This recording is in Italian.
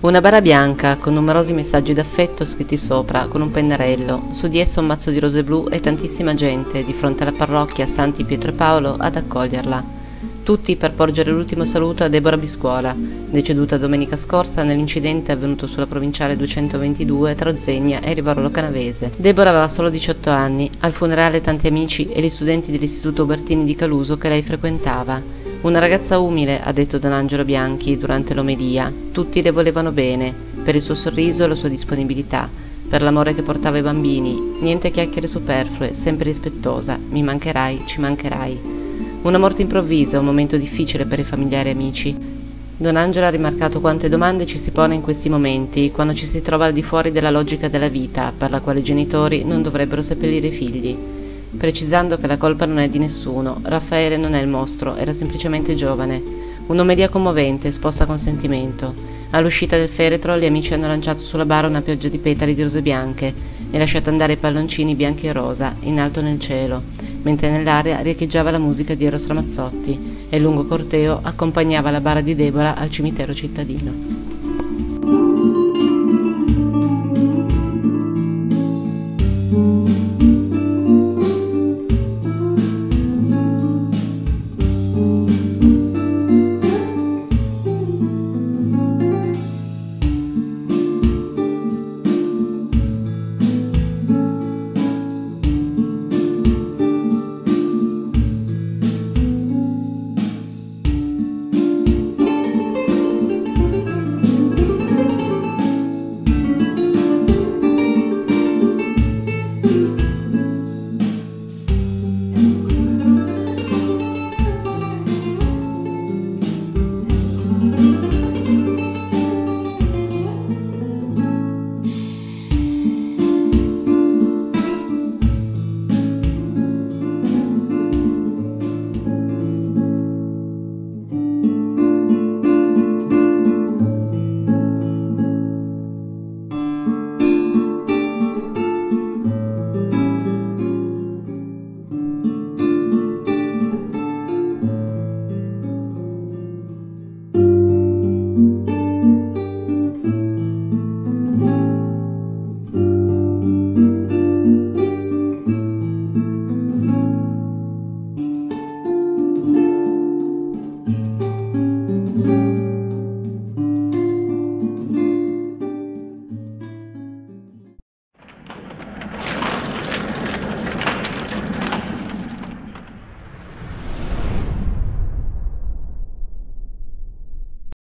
Una bara bianca con numerosi messaggi d'affetto scritti sopra con un pennarello, su di essa un mazzo di rose blu e tantissima gente di fronte alla parrocchia Santi Pietro e Paolo ad accoglierla tutti per porgere l'ultimo saluto a Deborah Biscuola, deceduta domenica scorsa nell'incidente avvenuto sulla provinciale 222 tra Zegna e Rivarolo Canavese. Deborah aveva solo 18 anni, al funerale tanti amici e gli studenti dell'Istituto Bertini di Caluso che lei frequentava. Una ragazza umile, ha detto Don Angelo Bianchi durante l'omelia. Tutti le volevano bene, per il suo sorriso e la sua disponibilità, per l'amore che portava ai bambini. Niente chiacchiere superflue, sempre rispettosa. Mi mancherai, ci mancherai. Una morte improvvisa, un momento difficile per i familiari e amici. Don Angelo ha rimarcato quante domande ci si pone in questi momenti, quando ci si trova al di fuori della logica della vita, per la quale i genitori non dovrebbero seppellire i figli. Precisando che la colpa non è di nessuno, Raffaele non è il mostro, era semplicemente giovane. Un'omelia commovente, esposta con sentimento. All'uscita del feretro gli amici hanno lanciato sulla bara una pioggia di petali di rose bianche e lasciato andare i palloncini bianchi e rosa, in alto nel cielo mentre nell'aria riecheggiava la musica di Eros Ramazzotti e il lungo corteo accompagnava la bara di Deborah al cimitero cittadino.